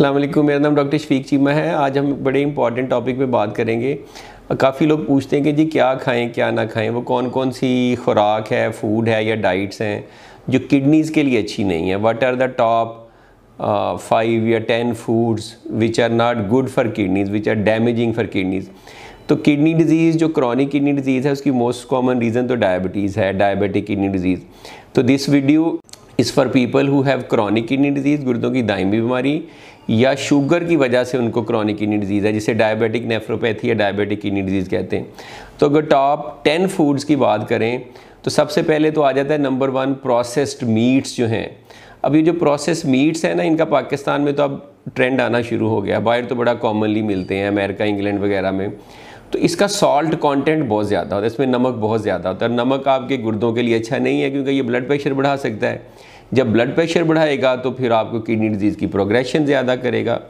अल्लाम मेरा नाम डॉक्टर शफीक चीमा है। आज हम बड़े इंपॉर्टेंट टॉपिक पे बात करेंगे। काफ़ी लोग पूछते हैं कि जी क्या खाएँ, क्या ना खाएँ? वो कौन कौन सी खुराक है फ़ूड है या डाइट्स हैं जो किडनीज़ के लिए अच्छी नहीं है? What are the top five या ten foods which are not good for kidneys which are damaging for kidneys तो किडनी डिज़ीज़ जो क्रॉनिक किडनी डिज़ीज़ है, उसकी मोस्ट कॉमन रीज़न तो डायबिटीज़ है डायबिटिक किडनी डिज़ीज़ तो this video is for people who have chronic kidney disease गुर्दों की दाइमी बीमारी, या शुगर की वजह से उनको क्रॉनिक किडनी डिज़ीज़ है, जिसे डायबिटिक नेफ्रोपैथी या डायबिटिक किडनी डिज़ीज़ कहते हैं। तो अगर टॉप टेन फूड्स की बात करें तो सबसे पहले तो आ जाता है नंबर वन प्रोसेस्ड मीट्स जो हैं। अब ये जो प्रोसेस मीट्स हैं ना, इनका पाकिस्तान में तो अब ट्रेंड आना शुरू हो गया। बाहर तो बड़ा कॉमनली मिलते हैं, अमेरिका, इंग्लैंड वगैरह में। तो इसका सॉल्ट कंटेंट बहुत ज़्यादा होता है, इसमें नमक बहुत ज़्यादा होता है। नमक आपके गुर्दों के लिए अच्छा नहीं है, क्योंकि ये ब्लड प्रेशर बढ़ा सकता है। जब ब्लड प्रेशर बढ़ाएगा तो फिर आपको किडनी डिज़ीज़ की प्रोग्रेशन ज़्यादा करेगा।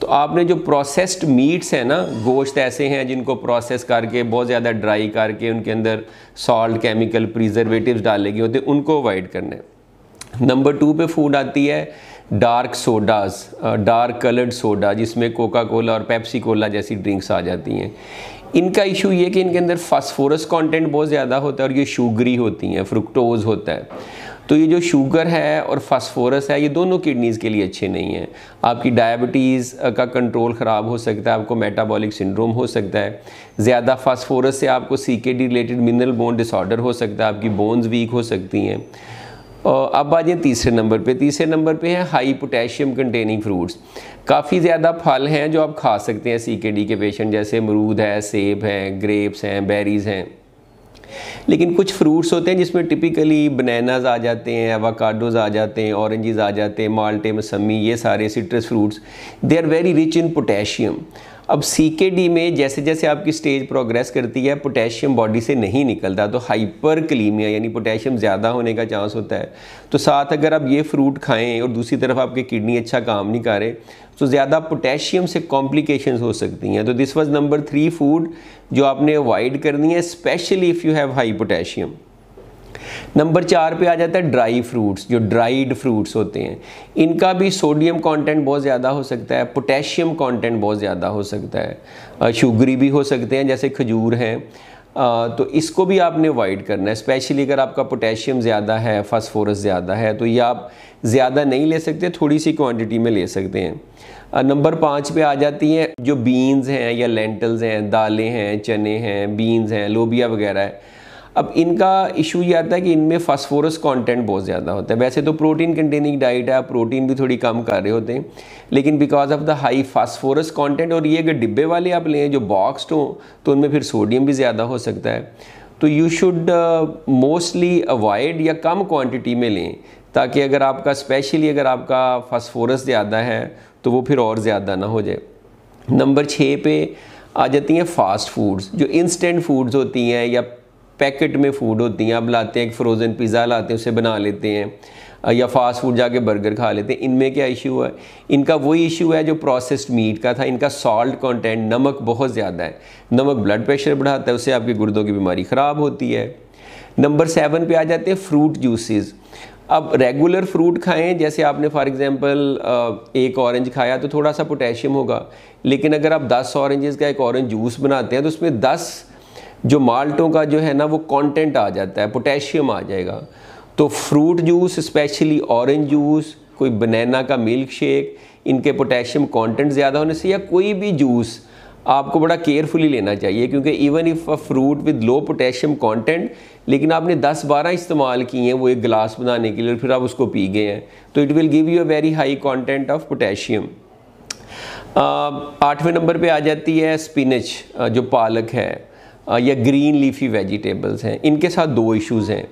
तो आपने जो प्रोसेस्ड मीट्स हैं ना, गोश्त ऐसे हैं जिनको प्रोसेस करके, बहुत ज़्यादा ड्राई करके, उनके अंदर सॉल्ट केमिकल प्रिजर्वेटिव्स डाले गए होते उनको अवॉइड करना नंबर टू पे फ़ूड आती है dark sodas dark coloured soda जिसमें कोका कोला और पेप्सी कोला जैसी ड्रिंक्स आ जाती हैं। इनका इशू ये कि इनके अंदर फास्फोरस कंटेंट बहुत ज़्यादा होता है और ये शुगरी होती हैं फ्रुक्टोज होता है। तो ये जो शुगर है और फास्फोरस है, ये दोनों किडनीज़ के लिए अच्छे नहीं हैं। आपकी डायबिटीज़ का कंट्रोल ख़राब हो सकता है, आपको मेटाबॉलिक सिंड्रोम हो सकता है। ज़्यादा फास्फोरस से आपको C K D related mineral bone disorder हो सकता है, आपकी बोन्स वीक हो सकती हैं। और अब आ जाए तीसरे नंबर पे। तीसरे नंबर पे है हाई पोटेशियम कंटेनिंग फ्रूट्स काफ़ी ज़्यादा फल हैं जो आप खा सकते हैं सी के डी के पेशेंट जैसे अमरूद है, सेब हैं ग्रेप्स हैं बेरीज़ हैं। लेकिन कुछ फ्रूट्स होते हैं जिसमें टिपिकली बनानाज आ जाते हैं एवाकाडोज आ जाते हैं ऑरेंजेस आ जाते हैं, माल्टे मसमी ये सारे citrus fruits they are very rich in potassium अब सी में जैसे जैसे आपकी स्टेज प्रोग्रेस करती है पोटेशियम बॉडी से नहीं निकलता तो हाइपर क्लीमिया यानी पोटेशियम ज़्यादा होने का चांस होता है। तो साथ अगर आप ये फ्रूट खाएँ और दूसरी तरफ़ आपके किडनी अच्छा काम नहीं कर तो ज़्यादा पोटेशियम से कॉम्प्लिकेशंस हो सकती हैं। तो this was number three food जो आपने अवॉइड करनी है specially if you have high potassium number चार पे आ जाता है ड्राई फ्रूट्स, जो ड्राइड फ्रूट्स होते हैं। इनका भी सोडियम कंटेंट बहुत ज़्यादा हो सकता है पोटेशियम कंटेंट बहुत ज़्यादा हो सकता है। शुगरी भी हो सकते हैं, जैसे खजूर हैं। तो इसको भी आपने अवॉइड करना है। स्पेशली अगर आपका पोटेशियम ज़्यादा है फास्फोरस ज़्यादा है तो ये आप ज़्यादा नहीं ले सकते थोड़ी सी क्वांटिटी में ले सकते हैं। नंबर पाँच पे आ जाती हैं, जो बीन्स हैं या लेंटल्स हैं, दालें हैं, चने हैं बीन्स हैं, लोबिया वगैरह है। अब इनका इशू ये आता है कि इनमें फास्फोरस कंटेंट बहुत ज़्यादा होता है। वैसे तो प्रोटीन कंटेनिंग डाइट है, आप प्रोटीन भी थोड़ी कम कर रहे होते हैं। लेकिन because of the high phosphorus content और ये अगर डिब्बे वाले आप लें जो बॉक्सड हो तो उनमें फिर सोडियम भी ज़्यादा हो सकता है। तो यू शुड मोस्टली अवॉइड या कम क्वान्टिटी में लें, ताकि अगर आपका स्पेशली अगर आपका फास्फोरस ज़्यादा है तो वो फिर और ज़्यादा ना हो जाए। नंबर छः पे आ जाती हैं फास्ट फूड्स जो इंस्टेंट फूड्स होती हैं या पैकेट में फ़ूड होती हैं, अब लाते हैं, एक फ़्रोज़न पिज़्ज़ा लाते हैं, उसे बना लेते हैं या फास्ट फ़ूड जाके बर्गर खा लेते हैं। इनमें क्या इशू है? इनका वही इशू है जो प्रोसेस्ड मीट का था। इनका सॉल्ट कंटेंट नमक बहुत ज़्यादा है। नमक ब्लड प्रेशर बढ़ाता है, उससे आपके गुर्दों की बीमारी ख़राब होती है। नंबर सेवन पे आ जाते हैं फ्रूट जूसेस अब रेगुलर फ्रूट खाएँ, जैसे आपने फॉर एग्जांपल एक ऑरेंज खाया तो थोड़ा सा पोटेशियम होगा। लेकिन अगर आप 10 ऑरेंजेस का एक ऑरेंज जूस बनाते हैं तो उसमें 10 जो माल्टों का जो है ना, वो कंटेंट आ जाता है पोटेशियम आ जाएगा। तो fruit juice specially orange juice कोई बनाना का मिल्क शेक इनके पोटेशियम कंटेंट ज़्यादा होने से या कोई भी जूस आपको बड़ा केयरफुली लेना चाहिए, क्योंकि even if a fruit with low potassium content लेकिन आपने 10-12 इस्तेमाल किए हैं वो एक गिलास बनाने के लिए फिर आप उसको पी गए हैं तो it will give you a very high content of potassium आठवें नंबर पे आ जाती है स्पिनच जो पालक है। या ग्रीन लीफी वेजिटेबल्स हैं। इनके साथ दो इश्यूज़ हैं।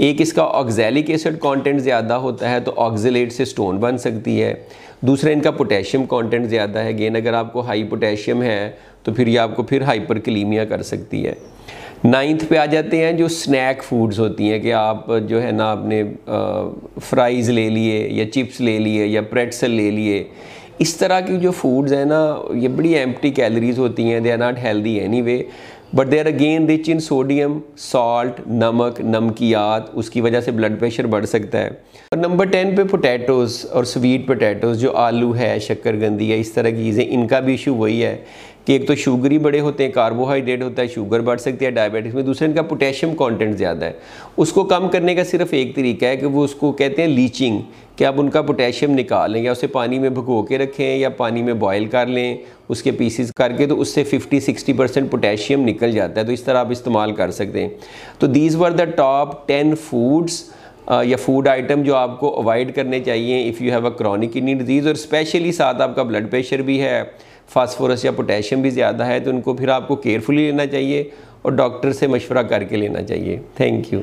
एक इसका ऑक्जेलिक एसिड कंटेंट ज़्यादा होता है तो ऑक्जेलेट से स्टोन बन सकती है। दूसरा इनका पोटेशियम कंटेंट ज़्यादा है। गेन अगर आपको हाई पोटेशियम है तो फिर ये आपको फिर हाइपर कर सकती है। नाइन्थ पे आ जाते हैं जो स्नैक फूड्स होती हैं, कि आप जो है ना आपने फ्राइज़ ले लिए, या चिप्स ले लिए, या प्रेटसल ले लिए। इस तरह की जो फूड्स हैं ना, ये बड़ी एम्प्टी कैलोरीज होती हैं they are not healthy anyway but they are again rich in sodium salt नमक, नमकियात, उसकी वजह से ब्लड प्रेशर बढ़ सकता है। और नंबर टेन पे पोटैटोज़ और स्वीट पोटैटोज़ जो आलू है शक्करगंदी है, इस तरह की चीज़ें, इनका भी इशू वही है कि एक तो शुगर ही बड़े होते हैं कार्बोहाइड्रेट होता है, शुगर बढ़ सकती है डायबिटीज़ में। दूसरे, इनका पोटेशियम कंटेंट ज़्यादा है। उसको कम करने का सिर्फ़ एक तरीका है कि वो उसको कहते हैं लीचिंग कि आप उनका पोटेशियम निकालें, या उसे पानी में भगो के रखें, या पानी में बॉयल कर लें, उसके पीसीस करके तो उससे 50-60 परसेंट पोटेशियम निकल जाता है। तो इस तरह आप इस्तेमाल कर सकते हैं। तो these were the top ten foods या फ़ूड आइटम जो आपको अवॉइड करने चाहिए if you have a chronic kidney disease और स्पेशली साथ आपका ब्लड प्रेशर भी है। फास्फोरस या पोटेशियम भी ज़्यादा है तो उनको फिर आपको केयरफुली लेना चाहिए और डॉक्टर से मशवरा करके लेना चाहिए। Thank you.